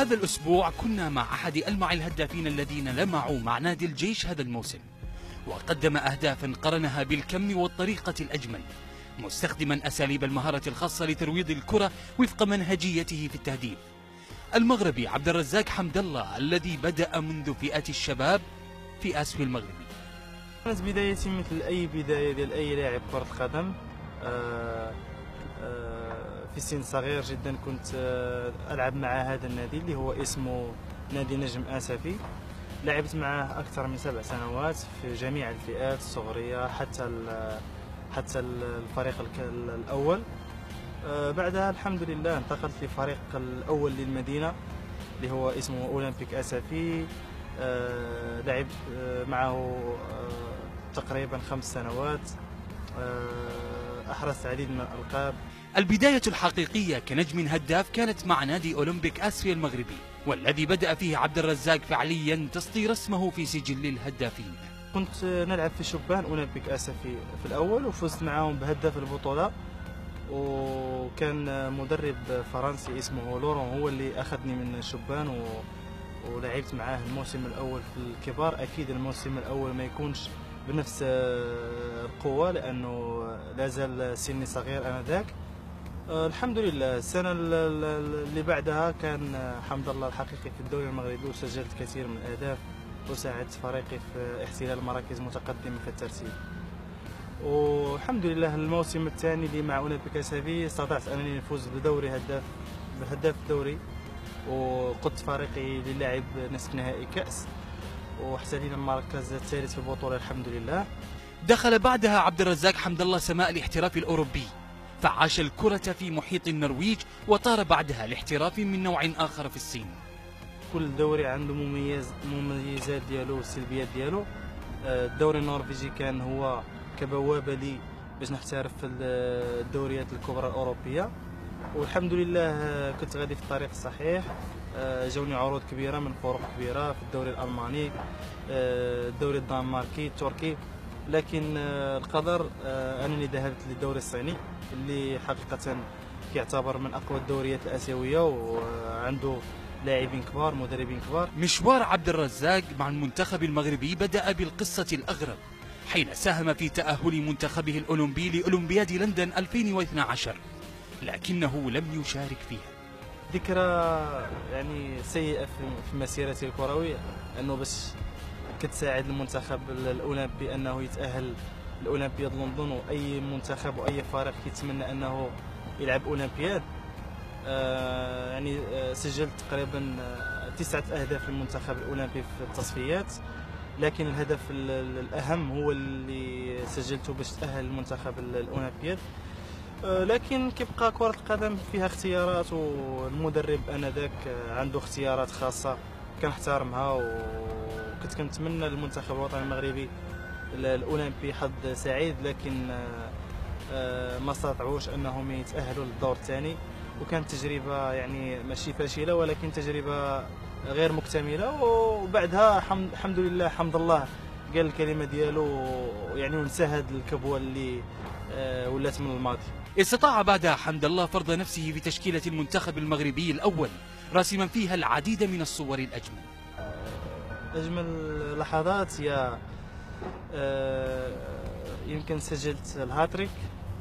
هذا الأسبوع كنا مع أحد ألمع الهدافين الذين لمعوا مع نادي الجيش هذا الموسم وقدم أهدافا قرنها بالكم والطريقة الأجمل مستخدما أساليب المهارة الخاصة لترويض الكرة وفق منهجيته في التهديف المغربي عبد الرزاق حمد الله الذي بدأ منذ فئة الشباب في أسفل المغربي كانت بدايتي مثل أي بداية ديال اي لاعب كرة القدم آه، آه، في سن صغير جدا كنت آه، ألعب مع هذا النادي اللي هو اسمه نادي نجم آسفي. لعبت معه أكثر من سبع سنوات في جميع الفئات الصغريه حتى حتى ال- الفريق الأول. آه، بعدها الحمد لله انتقلت للفريق الأول للمدينة اللي هو اسمه أولمبيك آسفي. آه، لعبت معه تقريبا خمس سنوات. أحرزت العديد من الألقاب. البداية الحقيقية كنجم هداف كانت مع نادي أولمبيك آسيا المغربي والذي بدأ فيه عبد الرزاق فعليا تسطير اسمه في سجل الهدافين. كنت نلعب في شبان أولمبيك اسفي في الأول وفزت معاهم بهداف البطولة. وكان مدرب فرنسي اسمه لورون هو اللي أخذني من شبان و... ولعبت معاه الموسم الأول في الكبار. أكيد الموسم الأول ما يكونش بنفس آه، القوة لأنه لا زال سني صغير آنذاك. آه، الحمد لله. السنة ال- ال- اللي بعدها كان آه، حمد الله الحقيقي في الدوري المغربي وسجلت كثير من الأهداف وساعدت فريقي في احتلال مراكز متقدمة في الترتيب. والحمد لله الموسم الثاني اللي مع أولمبيك اسافي استطعت أنني نفوز بدوري هداف بهداف الدوري وقدت فريقي للعب نصف نهائي كأس واحتلينا المركز الثالث في البطولة الحمد لله. دخل بعدها عبد الرزاق حمد الله سماء الاحتراف الأوروبي. فعاش الكرة في محيط النرويج وطار بعدها لاحتراف من نوع آخر في الصين. كل دوري عنده مميز مميزات ديالو والسلبيات ديالو. آه، الدوري النرويجي كان هو كبوابة لي باش نحترف في الدوريات الكبرى الأوروبية. والحمد لله آه، كنت غادي في الطريق الصحيح. آه، جاوني عروض كبيرة من فرق كبيرة في الدوري الألماني آه، الدوري الدنماركي التركي. لكن آه، القدر آه، أنني ذهبت للدوري الصيني اللي حقيقة يعتبر من أقوى الدوريات الآسيوية وعنده لاعبين كبار مدربين كبار. مشوار عبد الرزاق مع المنتخب المغربي بدأ بالقصة الأغرب حين ساهم في تأهل منتخبه الأولمبي لأولمبياد لندن 2012 لكنه لم يشارك فيها. ذكرى يعني سيئة في مسيرتي الكرويه أنه باش كتساعد المنتخب الأولمبي أنه يتأهل لاولمبياد لندن وأي منتخب وأي فريق كيتمنى أنه يلعب أولمبياد. آه يعني آه سجلت تقريبا آه، تسعة أهداف للمنتخب الأولمبي في التصفيات. لكن الهدف ال- ال- الأهم هو اللي سجلته باش تأهل المنتخب ال- الأولمبياد. آه، لكن كيبقى كرة القدم فيها اختيارات والمدرب آنذاك عنده اختيارات خاصة كنحترمها كنتمنى للمنتخب الوطني المغربي ال- الأولمبي حظ سعيد لكن آه، آه، ما استطاعوش أنهم يتأهلوا للدور الثاني. وكانت تجربة يعني ماشي فاشلة ولكن تجربة غير مكتملة. وبعدها حمد الحمد لله حمد الله قال الكلمة ديالو يعني ونسى هاد الكبوة اللي آه، ولات من الماضي. استطاع بعدها حمد الله فرض نفسه في تشكيلة المنتخب المغربي الأول راسما فيها العديد من الصور الأجمل. أجمل لحظات هي آه، يمكن سجلت الهاتريك.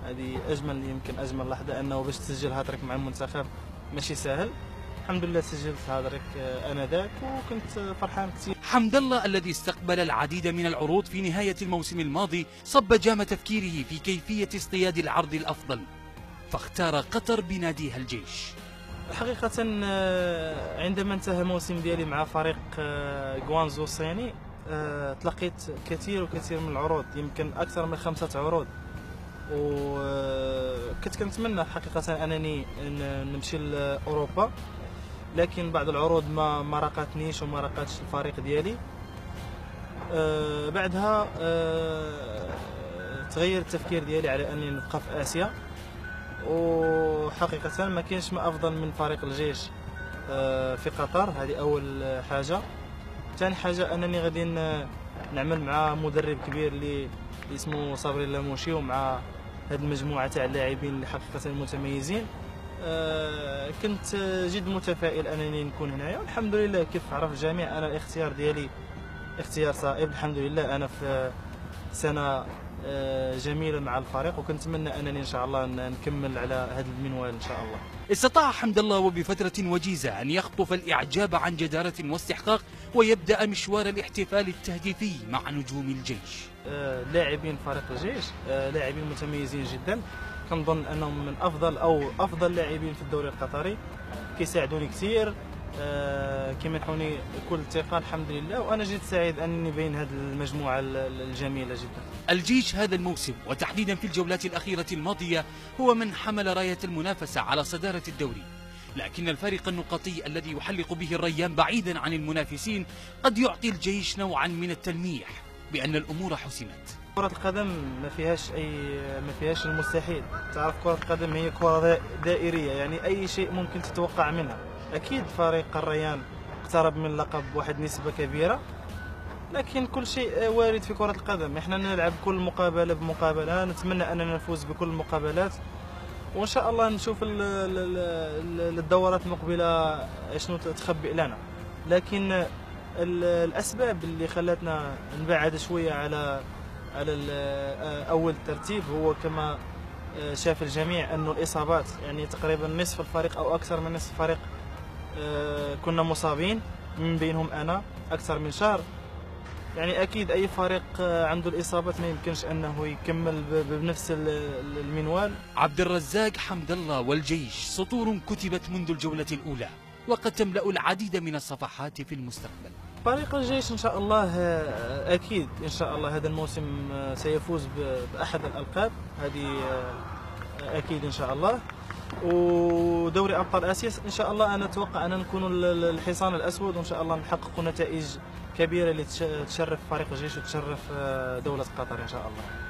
هذه أجمل يمكن أجمل لحظة أنه باش تسجل هاتريك مع المنتخب ماشي سهل الحمد لله سجلت هاتريك آه، آنذاك وكنت فرحان كثير. حمد الله الذي استقبل العديد من العروض في نهاية الموسم الماضي صب جام تفكيره في كيفية اصطياد العرض الأفضل. فاختار قطر بناديها الجيش. حقيقة آه، عندما انتهى الموسم ديالي مع فريق آه، غوانزو الصيني آه، تلقيت كثير وكثير من العروض يمكن أكثر من خمسة عروض. وكنت كنتمنى حقيقة أنني نمشي لأوروبا لكن بعض العروض ما ما راقتنيش وما راقتش الفريق ديالي. آه، بعدها آه، تغير التفكير ديالي على اني نبقى في آسيا. وحقيقة ما كاينش ما أفضل من فريق الجيش آه، في قطر. هذه أول حاجة. ثاني حاجة أنني غادي نعمل مع مدرب كبير اللي اسمه صابري اللاموشي ومع هذه المجموعة تاع اللاعبين اللي حقيقة متميزين. آه، كنت جد متفائل أنني نكون هنايا والحمد لله كيف عرف الجميع أنا الاختيار ديالي اختيار صائب. الحمد لله أنا في سنة جميله مع الفريق وكنتمنى أنني إن شاء الله نكمل على هذا المنوال إن شاء الله. استطاع حمد الله وبفترة وجيزة أن يخطف الإعجاب عن جدارة واستحقاق ويبدأ مشوار الاحتفال التهديفي مع نجوم الجيش. آه، لاعبين فريق الجيش آه، لاعبين متميزين جدا. كنظن أنهم من أفضل أو أفضل لاعبين في الدوري القطري. كيساعدوني كثير. آه، كيمنحوني كل الثقه الحمد لله وأنا جد سعيد أنني بين هذه المجموعة ال- ال- الجميلة جدا. الجيش هذا الموسم وتحديدا في الجولات الأخيرة الماضية هو من حمل راية المنافسة على صدارة الدوري. لكن الفارق النقطي الذي يحلق به الريان بعيدا عن المنافسين قد يعطي الجيش نوعا من التلميح بأن الأمور حسمت. كرة القدم ما فيهاش اي ما فيهاش المستحيل. تعرف كرة القدم هي كرة دا- دائرية يعني أي شيء ممكن تتوقع منها. أكيد فريق الريان اقترب من اللقب بواحد نسبة كبيرة لكن كل شيء وارد في كرة القدم. إحنا نلعب كل مقابلة بمقابلة نتمنى أننا نفوز بكل المقابلات. وإن شاء الله نشوف ال- ال- ال- الدورات المقبلة شنو تخبئ لنا. لكن ال- الأسباب اللي خلتنا نبعد شوية على على أول ترتيب هو كما شاف الجميع انه الإصابات يعني تقريبا نصف الفريق أو أكثر من نصف الفريق كنا مصابين من بينهم أنا أكثر من شهر. يعني أكيد أي فريق آه، عنده الإصابات ما يمكنش أنه يكمل بنفس ال- ال- المنوال. عبد الرزاق حمد الله والجيش سطور كتبت منذ الجولة الأولى وقد تملأ العديد من الصفحات في المستقبل. فريق الجيش إن شاء الله آه، أكيد إن شاء الله هذا الموسم آه، سيفوز بأحد الألقاب. هذه آه، أكيد إن شاء الله. ودوري أبطال آسيا إن شاء الله أنا أتوقع أن نكون ال- ال- الحصان الأسود وإن شاء الله نحقق نتائج كبيرة اللي تش- تشرف فريق الجيش وتشرف آه، دولة قطر إن شاء الله.